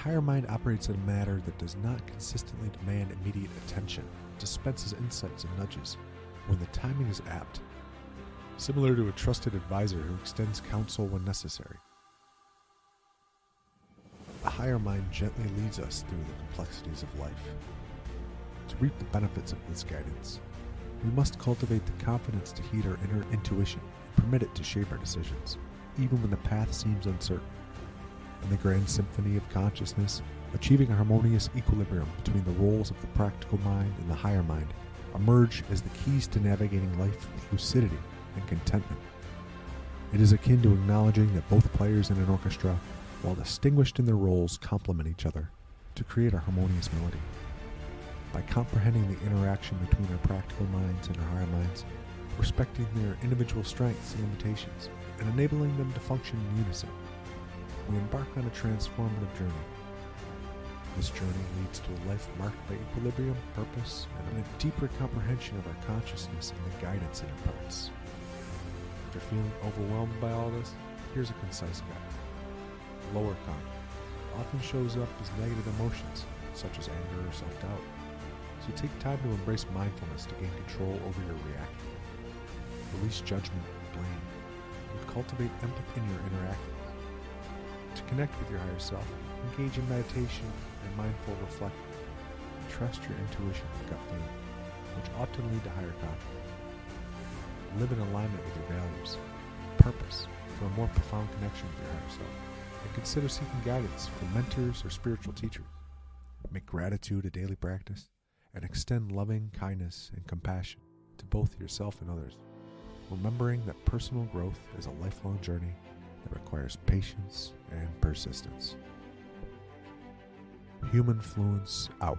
higher mind operates in a manner that does not consistently demand immediate attention, dispenses insights and nudges when the timing is apt, similar to a trusted advisor who extends counsel when necessary. The higher mind gently leads us through the complexities of life. To reap the benefits of this guidance, we must cultivate the confidence to heed our inner intuition and permit it to shape our decisions, even when the path seems uncertain. In the grand symphony of consciousness, achieving a harmonious equilibrium between the roles of the practical mind and the higher mind emerge as the keys to navigating life with lucidity and contentment. It is akin to acknowledging that both players in an orchestra, while distinguished in their roles, complement each other to create a harmonious melody. By comprehending the interaction between our practical minds and our higher minds, respecting their individual strengths and limitations, and enabling them to function in unison, we embark on a transformative journey. This journey leads to a life marked by equilibrium, purpose, and a deeper comprehension of our consciousness and the guidance it imparts. If you're feeling overwhelmed by all this, here's a concise guide. Lower cognitive often shows up as negative emotions, such as anger or self doubt. So take time to embrace mindfulness to gain control over your reaction. Release judgment and blame, and cultivate empathy in your interactions. To connect with your higher self, engage in meditation and mindful reflection. Trust your intuition and gut feeling, which often lead to higher confidence. Live in alignment with your values purpose for a more profound connection with your higher self. And consider seeking guidance from mentors or spiritual teachers. Make gratitude a daily practice and extend loving kindness and compassion to both yourself and others, remembering that personal growth is a lifelong journey that requires patience and persistence. Humanfluence out.